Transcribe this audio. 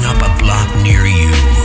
up a block near you.